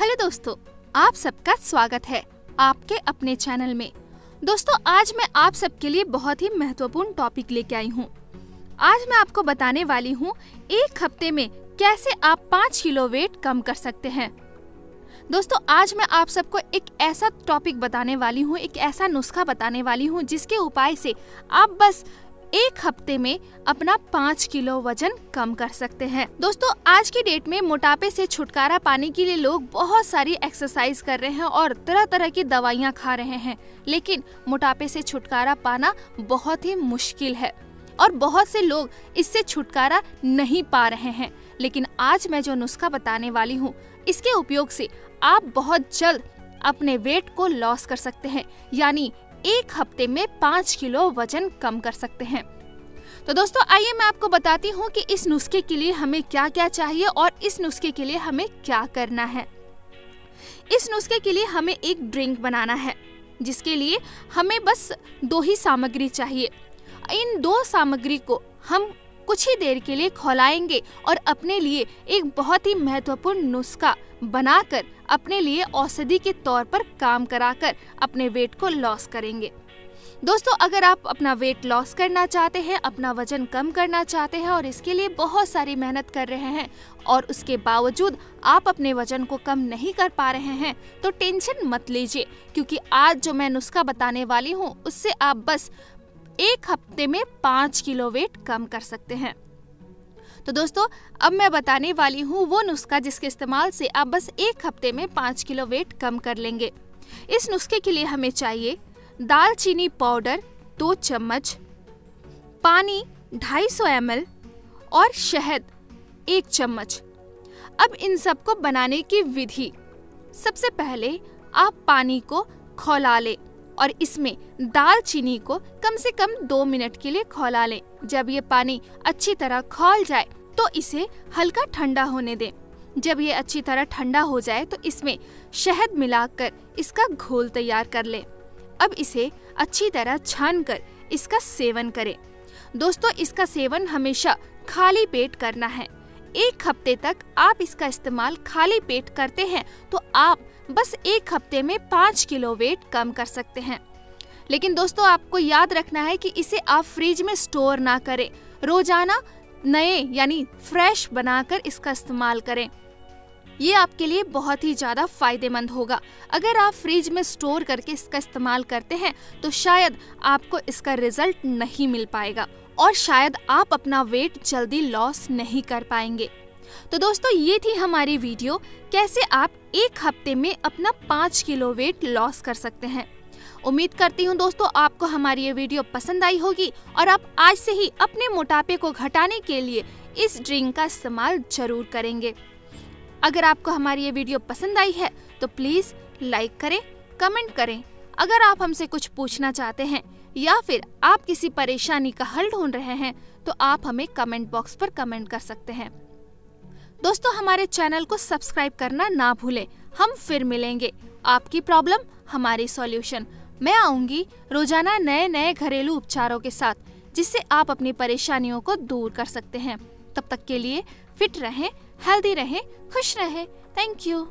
Hello दोस्तों, आप सबका स्वागत है आपके अपने चैनल में। दोस्तों, आज मैं आप सबके लिए बहुत ही महत्वपूर्ण टॉपिक लेके आई हूँ। आज मैं आपको बताने वाली हूँ, एक हफ़्ते में कैसे आप पाँच किलो वेट कम कर सकते हैं। दोस्तों, आज मैं आप सबको एक ऐसा टॉपिक बताने वाली हूँ, एक ऐसा नुस्खा बताने वाली हूँ, जिसके उपाय से आप बस एक हफ़्ते में अपना पाँच किलो वज़न कम कर सकते हैं। दोस्तों, आज की डेट में मोटापे से छुटकारा पाने के लिए लोग बहुत सारी एक्सरसाइज कर रहे हैं और तरह तरह की दवाइयाँ खा रहे हैं। लेकिन मोटापे से छुटकारा पाना बहुत ही मुश्किल है और बहुत से लोग इससे छुटकारा नहीं पा रहे हैं। लेकिन आज मैं जो नुस्खा बताने वाली हूँ, इसके उपयोग से आप बहुत जल्द अपने वेट को लॉस कर सकते हैं। यानी एक हफ़्ते में पाँच किलो वज़न कम कर सकते हैं। तो दोस्तों, आइए मैं आपको बताती हूँ कि इस नुस्खे के लिए हमें क्या क्या चाहिए और इस नुस्खे के लिए हमें क्या करना है। इस नुस्खे के लिए हमें एक ड्रिंक बनाना है, जिसके लिए हमें बस दो ही सामग्री चाहिए। इन दो सामग्री को हम कुछ ही देर के लिए खोलाएँगे और अपने लिए एक बहुत ही महत्वपूर्ण नुस्खा बनाकर अपने लिए औषधि के तौर पर काम कराकर अपने वेट को लॉस करेंगे। दोस्तों, अगर आप अपना वेट लॉस करना चाहते हैं, अपना वज़न कम करना चाहते हैं और इसके लिए बहुत सारी मेहनत कर रहे हैं और उसके बावजूद आप अपने वज़न को कम नहीं कर पा रहे हैं तो टेंशन मत लीजिए, क्योंकि आज जो मैं नुस्खा बताने वाली हूँ, उससे आप बस एक हफ़्ते में पाँच किलो वेट कम कर सकते हैं। तो दोस्तों, अब मैं बताने वाली हूँ वो नुस्खा जिसके इस्तेमाल से आप बस एक हफ़्ते में पाँच किलो वेट कम कर लेंगे। इस नुस्खे के लिए हमें चाहिए दालचीनी पाउडर, दो चम्मच, पानी 250 सौ और शहद एक चम्मच। अब इन सबको बनाने की विधि। सबसे पहले आप पानी को खौला लें। और इसमें दालचीनी को कम से कम दो मिनट के लिए खौला लें। जब ये पानी अच्छी तरह खौल जाए तो इसे हल्का ठंडा होने दें। जब ये अच्छी तरह ठंडा हो जाए तो इसमें शहद मिलाकर इसका घोल तैयार कर लें। अब इसे अच्छी तरह छान कर इसका सेवन करें। दोस्तों, इसका सेवन हमेशा खाली पेट करना है। एक हफ़्ते तक आप इसका इस्तेमाल खाली पेट करते हैं तो आप बस एक हफ़्ते में पाँच किलो वेट कम कर सकते हैं। लेकिन दोस्तों, आपको याद रखना है कि इसे आप फ्रिज में स्टोर ना करें। रोज़ाना नए यानी फ्रेश बनाकर इसका इस्तेमाल करें। ये आपके लिए बहुत ही ज़्यादा फ़ायदेमंद होगा। अगर आप फ्रिज में स्टोर करके इसका इस्तेमाल करते हैं तो शायद आपको इसका रिज़ल्ट नहीं मिल पाएगा और शायद आप अपना वेट जल्दी लॉस नहीं कर पाएँगे। तो दोस्तों, ये थी हमारी वीडियो, कैसे आप एक हफ़्ते में अपना पाँच किलो वेट लॉस कर सकते हैं। उम्मीद करती हूँ दोस्तों, आपको हमारी ये वीडियो पसंद आई होगी और आप आज से ही अपने मोटापे को घटाने के लिए इस ड्रिंक का इस्तेमाल ज़रूर करेंगे। अगर आपको हमारी ये वीडियो पसंद आई है तो प्लीज़ लाइक करें, कमेंट करें। अगर आप हमसे कुछ पूछना चाहते हैं या फिर आप किसी परेशानी का हल ढूंढ रहे हैं तो आप हमें कमेंट बॉक्स पर कमेंट कर सकते हैं। दोस्तों, हमारे चैनल को सब्सक्राइब करना ना भूलें। हम फिर मिलेंगे। आपकी प्रॉब्लम, हमारी सॉल्यूशन। मैं आऊँगी रोज़ाना नए नए घरेलू उपचारों के साथ, जिससे आप अपनी परेशानियों को दूर कर सकते हैं। तब तक के लिए फिट रहें, हेल्दी रहें, खुश रहें। Thank you.